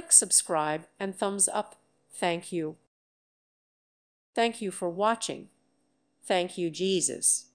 Click subscribe and thumbs up. Thank you. Thank you for watching. Thank you, Jesus.